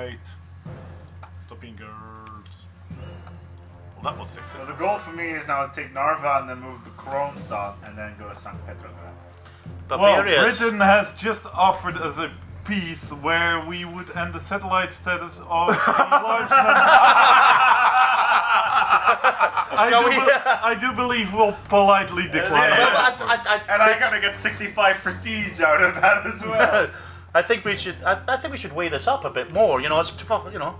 right. Stop girls. Well, that was So the goal for me is now to take Narva and then move to Kronstadt and then go to St. Petrograd. Well, Britain has just offered us a peace where we would end the satellite status of a large. I, Shall do we- be- I do believe we'll politely decline. Well, it. I, I, I, And I'm gonna get 65 prestige out of that as well. I think we should. I, I think we should weigh this up a bit more. You know, it's you know.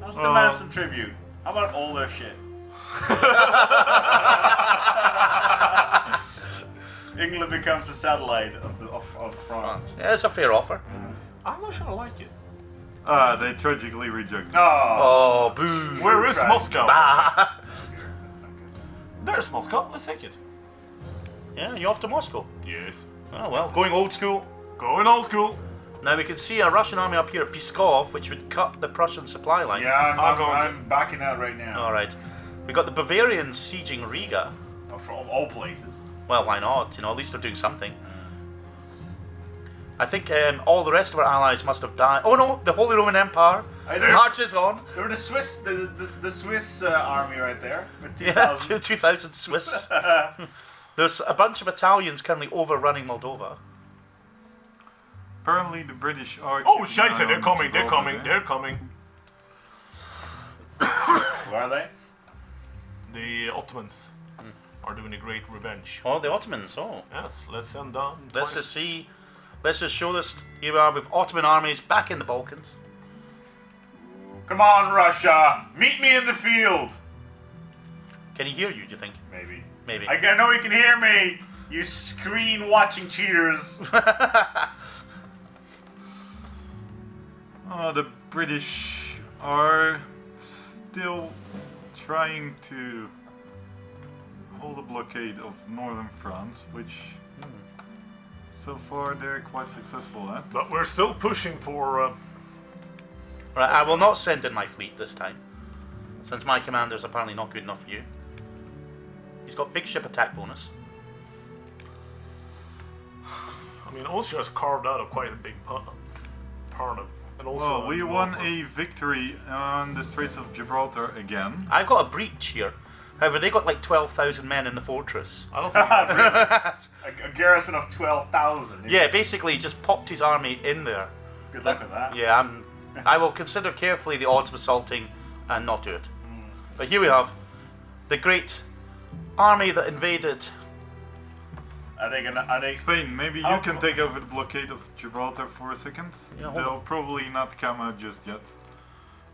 Let's Oh. demand some tribute. How about all their shit? England becomes a satellite of, the, of, of France. Yeah, it's a fair offer. I'm not sure I like it. Ah, they tragically reject. No. Oh, boo! Where is Moscow? Ah. There's Moscow. Let's take it. Yeah, you're off to Moscow? Yes. Oh well, going old school. Going old school. Now we can see a Russian army up here at Pskov, which would cut the Prussian supply line. Yeah, I'm, I'm I'm, I'm backing out right now. All right. We got the Bavarians sieging Riga. Oh, From all places. Well, why not? You know, at least they're doing something. I think um, all the rest of our allies must have died. Oh no, the Holy Roman Empire marches on. There were the Swiss, the, the, the Swiss uh, army right there. Yeah, 2,000 Swiss. There's a bunch of Italians currently overrunning Moldova. Apparently, the British are. Oh, keeping an Scheisse, they're coming, they're coming, there. they're coming. Where are they? The Ottomans hmm. are doing a great revenge. Oh, the Ottomans. Oh, Yes, let's send down. let's just see. Let's just show this. Here we are with Ottoman armies back in the Balkans. Come on, Russia! Meet me in the field! Can he hear you? Do you think? Maybe. Maybe. I, I know you can hear me! You screen watching cheaters! Oh, the British are still trying to hold a blockade of northern France, which so far they're quite successful at. But we're still pushing for. Uh, Right, I will not send in my fleet this time, since my commander's apparently not good enough for you. He's got big ship attack bonus. I mean, Austria's carved out a quite a big part, part of. And also, Well, we won a victory on the Straits of Gibraltar again. I've got a breach here. However, they got like 12,000 men in the fortress. I don't think. a, a garrison of 12,000. Yeah, basically just popped his army in there. Good luck with that. Yeah, I'm, I will consider carefully the odds of assaulting and not do it. Mm. But here we have the great army that invaded. Are they gonna. Are they. Spain, maybe you can take over the blockade of Gibraltar for a second. Yeah, They'll on. probably not come out just yet.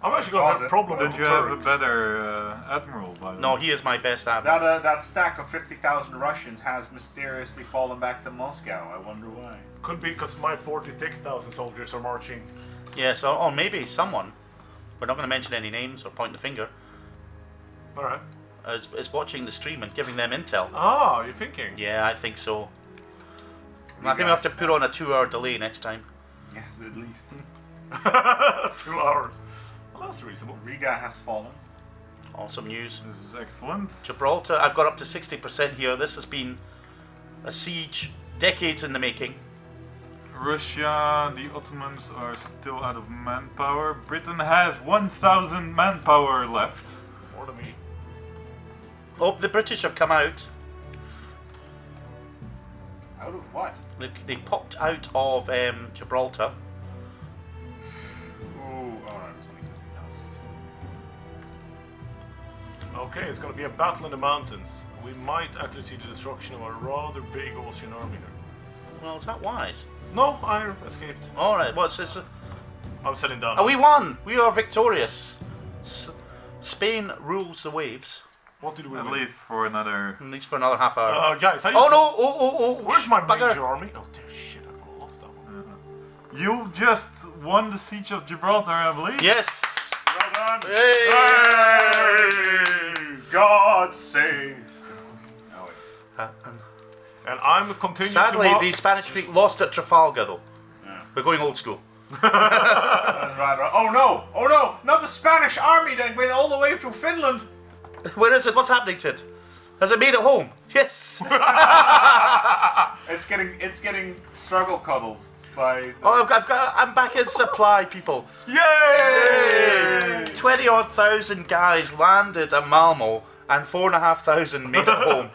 I'm actually going to have a problem Don't you the have a better uh, admiral by the No, way? he is my best admiral. That, uh, that stack of 50,000 Russians has mysteriously fallen back to Moscow. I wonder why. Could be because my 46,000 soldiers are marching. Yeah, so, or maybe someone, we're not going to mention any names or point the finger, Alright. Is, is watching the stream and giving them intel. Oh, you're thinking. Yeah, I think so. I think we have to put on a two hour delay next time. Yes, at least. Two hours. Well, that's reasonable. Riga has fallen. Awesome news. This is excellent. Gibraltar, I've got up to 60% here. This has been a siege, decades in the making. Russia, the Ottomans are still out of manpower. Britain has 1,000 manpower left. More than me. Oh, the British have come out. Out of what? They, they popped out of um, Gibraltar. Ooh, oh it's only 50,000. Okay, it's going to be a battle in the mountains. We might actually see the destruction of a rather big Austrian army here. Well, is that wise? No, I escaped. Alright, what's this? I'm sitting down. Oh, we won! We are victorious. S- Spain rules the waves, What did we At win? least for another. at least for another half hour. Uh, guys, I oh no! Oh, oh, oh! Where's my bugger. major army? Oh, dear shit, I've lost that one. You just won the siege of Gibraltar, I believe. Yes! Well done! Hey! God save! Oh. Uh, and And I'm continuing sadly, to the Spanish fleet lost at Trafalgar, though. Yeah. We're going old school. Right, right. Oh no! Oh no! Not the Spanish army that went all the way from Finland! Where is it? What's happening, to it? Has it made it home? Yes! It's getting it's getting struggle cuddled. by. The, Oh, I've got, I've got, I'm back in supply, people. Yay! Twenty odd thousand guys landed at Malmo, and four and a half thousand made it home.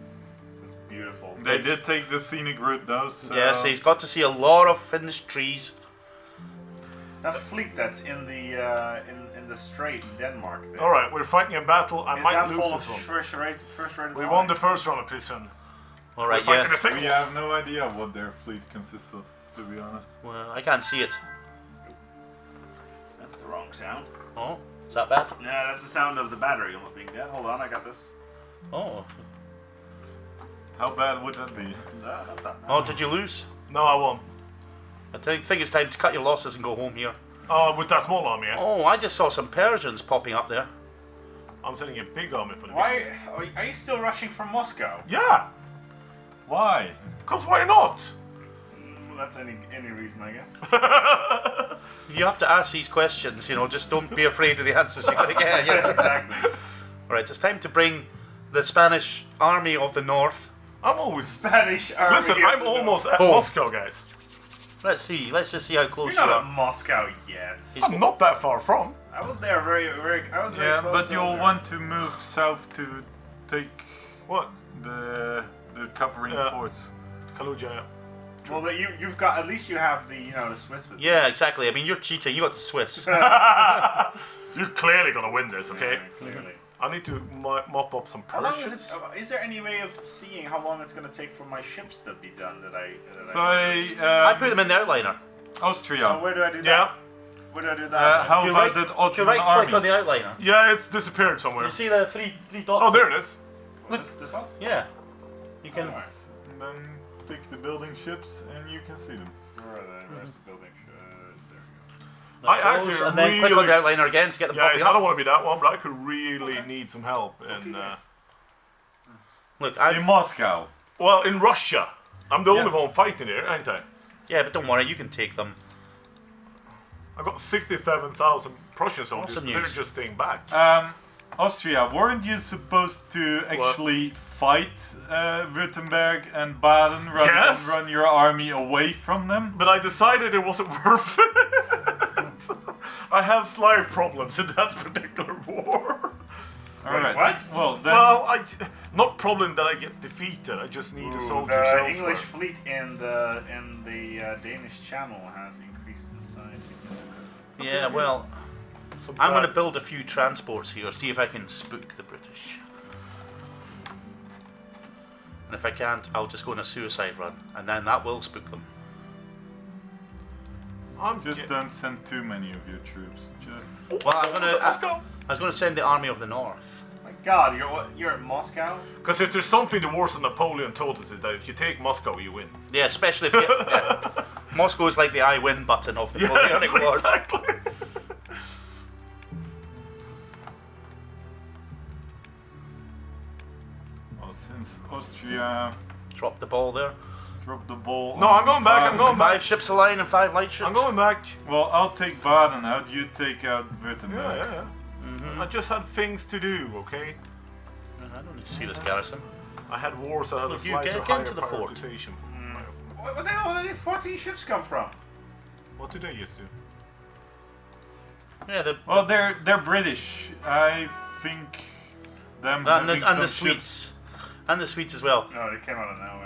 it's beautiful. They did take the scenic route though. So Yes, he's got to see a lot of Finnish trees. That fleet that's in the uh, in in the strait in Denmark. There. All right, we're fighting a battle. I Is might that lose full of this one. first rate first rate? We won the first round of prison. All right, We're yeah. We have no idea what their fleet consists of, to be honest. Well, I can't see it. That's the wrong sound. Oh, is that bad? Yeah, that's the sound of the battery almost being dead. Hold on, I got this. Oh, How bad would that be? No, not that bad. oh, did you lose? No, I won. I think think it's time to cut your losses and go home here. Oh, with that small army, yeah? Oh, I just saw some Persians popping up there. I'm sending a big army for the Why are- are you still rushing from Moscow? Yeah, Why? because why not? Mm, that's any any reason, I guess. If you have to ask these questions, you know, just don't be afraid of the answers you're going to get. You know? exactly. All right, it's time to bring the Spanish army of the north. I'm always. Spanish army. Listen, of I'm the almost North. at Oh. Moscow, guys. Let's see. Let's just see how close You're you not at. Moscow yet. He's- I'm not that far from. I was there very, very. I was very Yeah, close but you'll there. want to move south to take What? the the covering Yeah. forts. Kaluga, yeah. Well, but you you've got at least you have the you know the Swiss with Yeah, exactly. I mean, you're cheating. You got the Swiss. You're clearly gonna win this, okay? Yeah, clearly. I need to mop up some How long is Persians. it? uh, Is there any way of seeing how long it's going to take for my ships to be done? That I. That So I, I, I put them in the outliner. Austria. so where do I do that? Yeah, Where do I do that? uh, how You about right- that You Ottoman right click on the outliner. yeah, it's disappeared somewhere. You see the three three dots? Oh, there it is. Oh, this, this one? Yeah. You can. Alright. Then pick the building ships and you can see them. Where are they? Where's the building? I those, actually and then click on the outliner again to get them Guys, popping I don't want to be that one, but I could really need some help. In, uh, Look, In I. Moscow. well, in Russia, I'm the only Yeah. one fighting here, ain't I? Yeah, but don't worry, you can take them. I've got 67,000 Prussian soldiers. Awesome They're just staying back. Um, Austria, weren't you supposed to actually fight uh, Württemberg and Baden rather Yes. than run your army away from them? But I decided it wasn't worth it. I have slight problems in that particular war. Alright. what? Well, then. Well, I not problem that I get defeated. I just need a soldier. the elsewhere. English fleet in the in the uh, Danish Channel has increased in size significantly. Yeah, well, So I'm going to build a few transports here, see if I can spook the British. And if I can't, I'll just go on a suicide run, and then that will spook them. I'm Just get- don't send too many of your troops. Just. Oh, well, I'm gonna. Let's go. I was going to send the army of the north. My God, you're what? You're at Moscow? Because if there's something the wars of Napoleon told us is that if you take Moscow, you win. Yeah, especially if you. yeah. Moscow is like the I win button of Yeah, Napoleonic Wars. exactly. Well, since Austria dropped the ball there. Dropped the ball. No, I'm going back, I'm Baden- going Five ships a line and five light ships. I'm going back. Well, I'll take Baden. How do you take out Württemberg? Yeah, yeah, yeah. Mm-hmm. I just had things to do, okay? I don't need to see this garrison. I had wars that had a Look, you slightly get- get higher into the fort. prioritization. What, what the hell? Did 14 ships come from? What do they used to? Yeah, the, Well, they're they're British. I think them and the, and the some Swedes. And the Swedes as well. No, they came out of nowhere.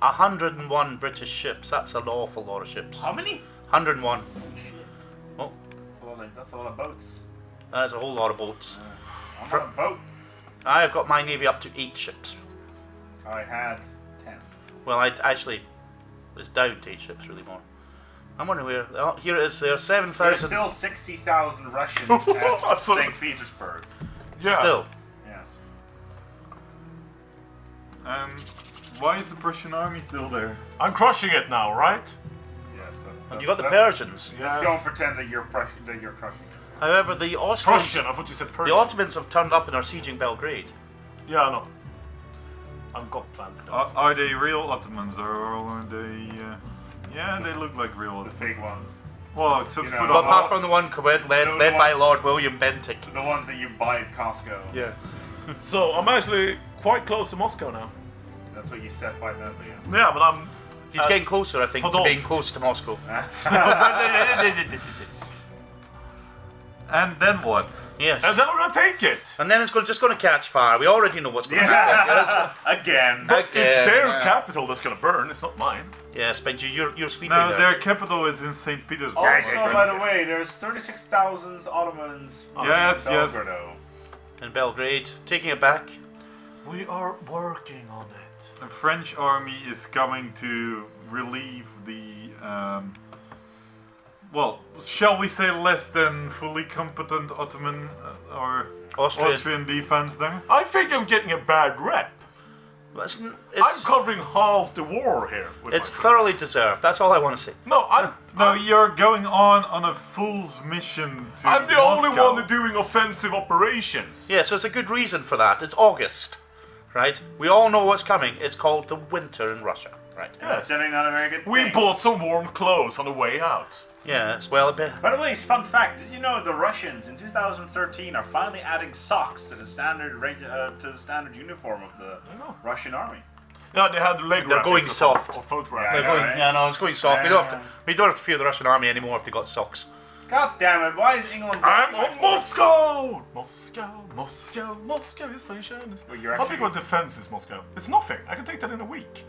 101 British ships. That's an awful lot of ships. How many? 101. Oh, That's a lot of, that's a lot of boats. that is a whole lot of boats. I'm Fr- on a boat. I've got my navy up to eight ships. I had 10. Well, I actually, it's down to eight ships really more. I'm wondering where. Oh, here it is. There, seven There's thousand. still 60,000 Russians at St. Petersburg. Yeah. Still, Yes. And why is the Prussian army still there? I'm crushing it now, right? Yes, that's. and that's you got the that's- Persians. Let's go and pretend that you're crushing, that you're crushing it. However, the Austrians, Prussian, I thought you said the Ottomans have turned up and are sieging Belgrade. yeah, I know. I've got plans for. Are, are they real Ottomans or are they? Uh, yeah, they look like real. The fake ones. Well, except You for the well, apart from the one led, led, the led one- by Lord William Bentinck. The ones that you buy at Costco. Yeah. so I'm actually quite close to Moscow now. That's what you said five minutes ago. Yeah, but I'm. He's Uh, getting closer, I think, to Podolsk. being close to Moscow. And then what? Yes. And then we're gonna take it. And then it's going, just going to catch fire. We already know what's going to happen. Yeah. Again. Yes. It's their yeah. capital that's gonna burn. It's not mine. Yes, Benji, you're, you're sleeping No, there. their capital is in St. Petersburg. Also, by the way, there's 36,000 Ottomans. Yes, in yes. Belgrado. In Belgrade, taking it back. We are working on it. The French army is coming to relieve the, um, well, shall we say less than fully competent Ottoman uh, or Austrian. Austrian defense there? I think I'm getting a bad rep. It's, I'm covering half the war here. It's thoroughly deserved. That's all I want to say. No, I'm. No, I'm, you're going on on a fool's mission to I'm the Moscow. only one doing offensive operations. Yes, there's a good reason for that. It's August, right? We all know what's coming. It's called the winter in Russia, right? That's Yes. generally not a very good We thing. bought some warm clothes on the way out. Yes, well, a bit. By the way, fun fact: Did you know the Russians in 2013 are finally adding socks to the standard uh, to the standard uniform of the I know. Russian army? Yeah, they had the leg They're going for- soft. for photograph. Yeah, They're know, going, right? yeah, no, it's going soft. we, don't have to, we don't have to fear the Russian army anymore if they got socks. God damn it! Why is England? I'm on Moscow! Moscow, Moscow, Moscow is sunshine. is- Well, you're How actually- big of a defense is Moscow? It's nothing. I can take that in a week.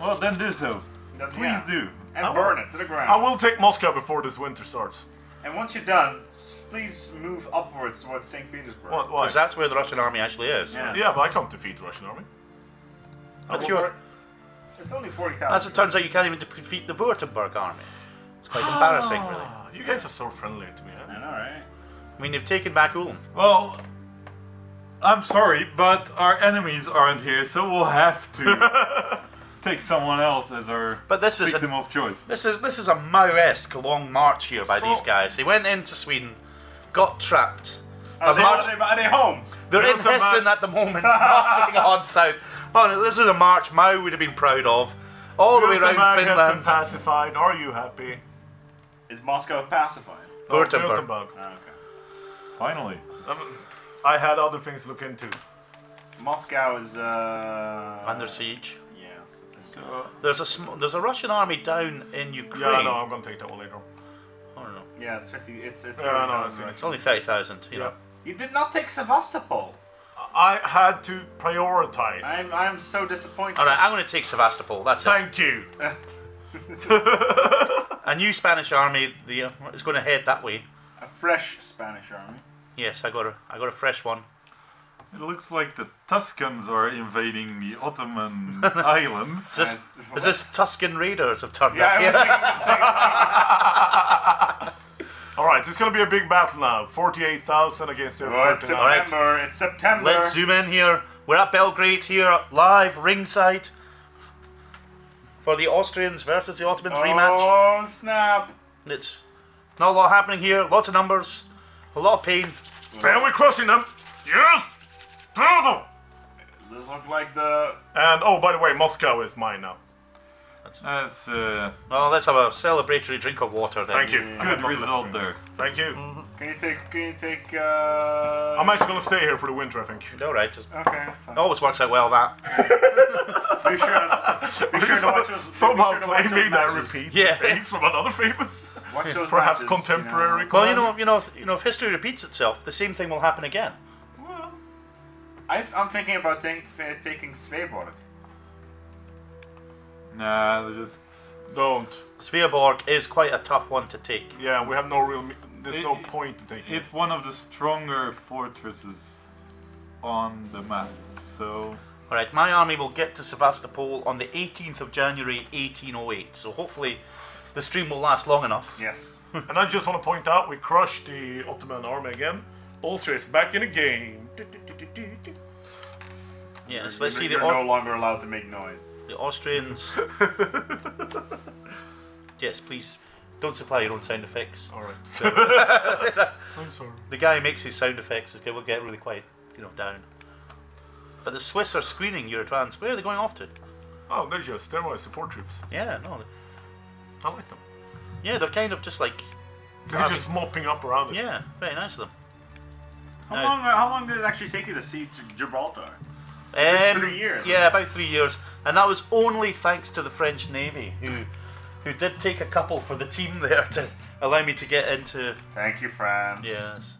Well, then do so. That- Please yeah. do. And I will. burn it to the ground. I will take Moscow before this winter starts. And once you're done, please move upwards towards St. Petersburg. What? Why? Because that's where the Russian army actually is. Yeah. Yeah, but I can't defeat the Russian army. But Well, you're, It's only 40,000. as it turns out, you can't even defeat the Württemberg army. It's quite ah. embarrassing, really. You guys are so friendly to me. I know, right? I mean, they've taken back Ulm. Well, I'm sorry, but our enemies aren't here, so we'll have to take someone else as our But this is victim a, of choice. this is this is a Mao-esque long march here by these guys. They went into Sweden, got trapped. Are have they, marched- are, they, are they home? They're in Württemberg- Hessen at the moment, marching on south. Well, this is a march Mao would have been proud of. All the way around Württemberg has been Finland. pacified. Are you happy? Is Moscow pacified? Oh, Württemberg. Württemberg. Oh, okay. Finally. Um, I had other things to look into. Moscow is uh, Under siege. Yes, it's a, So, There's a sm- there's a Russian army down in Ukraine. Yeah, I know. I'm gonna take that one later. I don't know. yeah, it's fifty. It's, it's Yeah, I know, 30,000 it's- It's only thirty thousand. You Yeah. know. You did not take Sevastopol. I had to prioritize. I'm I'm so disappointed. All right, I'm going to take Sevastopol. That's it. Thank you. A new Spanish army the, uh, is going to head that way. A fresh Spanish army. Yes, I got a I got a fresh one. it looks like the Tuscans are invading the Ottoman islands. Is this, is this Tuscan Raiders have turned Yeah, up I here? thinking the same. All right, it's gonna be a big battle now. Forty-eight thousand against their Oh, it's 39. right. September. It's September. Let's zoom in here. We're at Belgrade here, live ringside for the Austrians versus the Ottomans rematch. Oh snap! It's not a lot happening here. Lots of numbers, a lot of pain. And we're crushing them. Yes. Through them. This look like the. And oh, by the way, Moscow is mine now. That's a Well, let's have a celebratory drink of water then. Thank you. good result there. Thank you. Can you take? Can you take? Uh... I'm actually gonna stay here for the winter, I think. All right, just Okay, that's fine. always works out well that. Be sure. To, be sure to watch those. Somehow be sure play me that repeat Yeah. mistakes from another famous, Watch those perhaps matches, contemporary. Well, you know, you know, if, you know, if history repeats itself, the same thing will happen again. Well, I, I'm thinking about take, uh, taking Sveaborg. Nah, they just don't. Sveaborg is quite a tough one to take. Yeah, we have no real. me- There's no point to taking it. it's one of the stronger fortresses on the map. So All right, my army will get to Sevastopol on the 18th of January, 1808. So hopefully, the stream will last long enough. Yes. And I just want to point out, we crushed the Ottoman army again. Austria is back in the game. Yes, let's see the, You're Au- no longer allowed to make noise. the Austrians. yes, please don't supply your own sound effects. All right. I'm sorry. The guy who makes his sound effects is will get really quite, you know, down. But the Swiss are screening your advance. Where are they going off to? Oh, they're just they're my support troops. Yeah, no, I like them. yeah, they're kind of just like, They're just mopping up around it. yeah, very nice of them. How No. long? Uh, how long did it actually take you to see Gibraltar? Um, three years, Yeah, about three years, and that was only thanks to the French Navy, who who did take a couple for the team there to allow me to get into. Thank you, France. Yes.